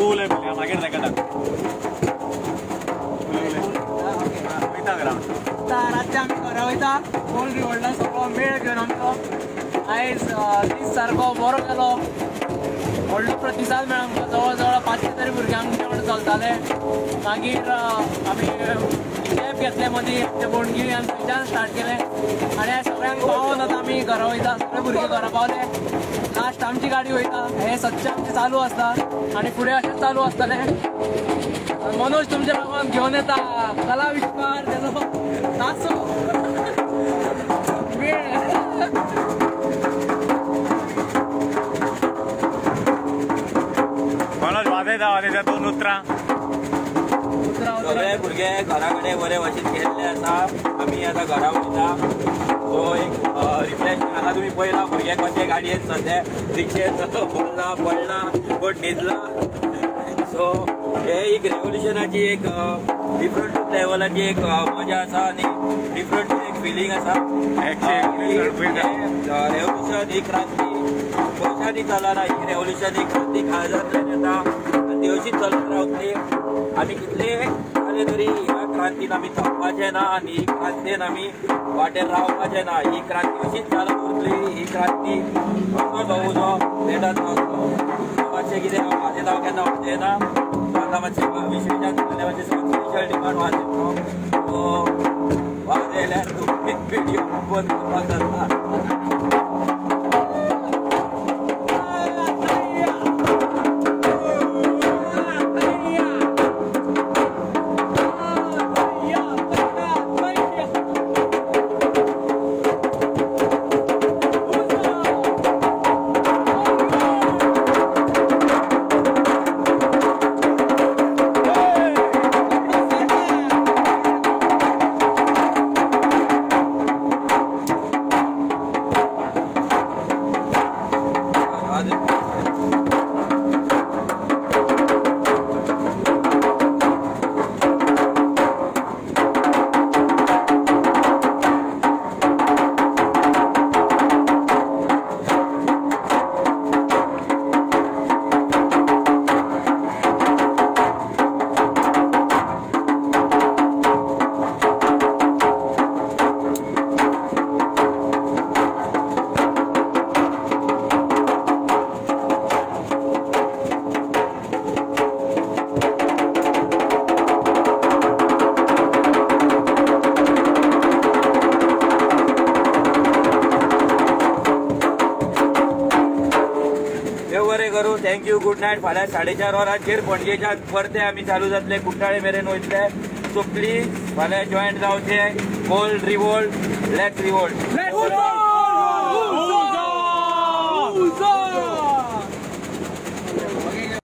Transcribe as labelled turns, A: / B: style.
A: तू उलय पयलीं मागीर दाखयता वयता ग्रावंड
B: रातचे आमी घरा वयता गोल व्हडलो सगळो मेळ घेवन आमचो आयज दीस सारको बरो गेलो व्हडलो प्रतिसाद मेळ्ळो आमकां जवळ जवळ पांचशे तरी भुरग्यांक आमचे कडेन चलताले मागीर आमी कॅब घेतले मदीं आमचे बोणगी आनी थंयच्यान स्टार्ट केलें आनी सगळ्यांक पावोन आतां आमी घरा वयता सगळे भुरगे घरा पावले. लास्ट आमची गाडी वयता हे सदचे आमचे चालू आसता आनी फुडें अशेंच चालू आसतलें मनोज तुमच्या लागून घेऊन येता. कला विश्वार तेजो नाचो.
A: मनोज वाजयता वाजयता दोन उतरां.
C: सगळे भुरगे घरा कडेन बरे भशेन गेल्ले आसा आमी आतां घरा वयता सो एक रिफ्रेशमेंट आतां तुमी पळयला भुरगे कशे गाडयेन सद्या रिक्षेन पडला पडला कोण न्हिदला सो हे एक रेवल्युशनाची एक डिफरंट लेवलाची एक मजा आसा आनी डिफरंट एक फिलींग आसा. रेवल्युशन ही क्रांती. वर्षांनी चलना ही रेवल्युशन ही क्रांती खाजांतल्यान येता देवजी ती अशीच चलत रावतली आनी कितले जाले तरी ह्या क्रांतीन आमी थांबपाचें ना आनी ही क्रांतीन आमी वाटेर रावपाचें ना. ही क्रांती अशीच चालत उरतली ही क्रांती असोच हो उजो पेटत रावतलो मातशें कितें हांव म्हाजें नांव केन्ना वाजयना आतां मातशें विशेशान मातशें स्पेशल डिमांड वाजयतलो सो वाजयल्यार व्हिडिओ बंद करपाक जाता देव बरें करूं थँक्यू गुड नायट फाल्यां साडे चार वरांचेर पणजेच्या परते आमी चालू जातले. कुट्टाळे मेरेन वयतले सो प्लीज फाल्यां जॉयंट जावचे गोल्ड रिवोल्ट लेट्स रिवोल्ट